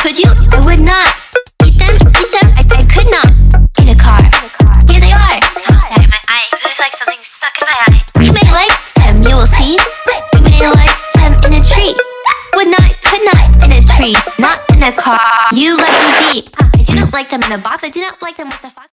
Could you? I would not. Eat them, eat them, I, I could not. In a car. Here they are. Outside my eye. Looks like something stuck in my eye. You may like them, you will see. You may like them in a tree. Would not, could not, in a tree. Not in a car. You let me be. I didn't like them in a box. I didn't like them with a fox.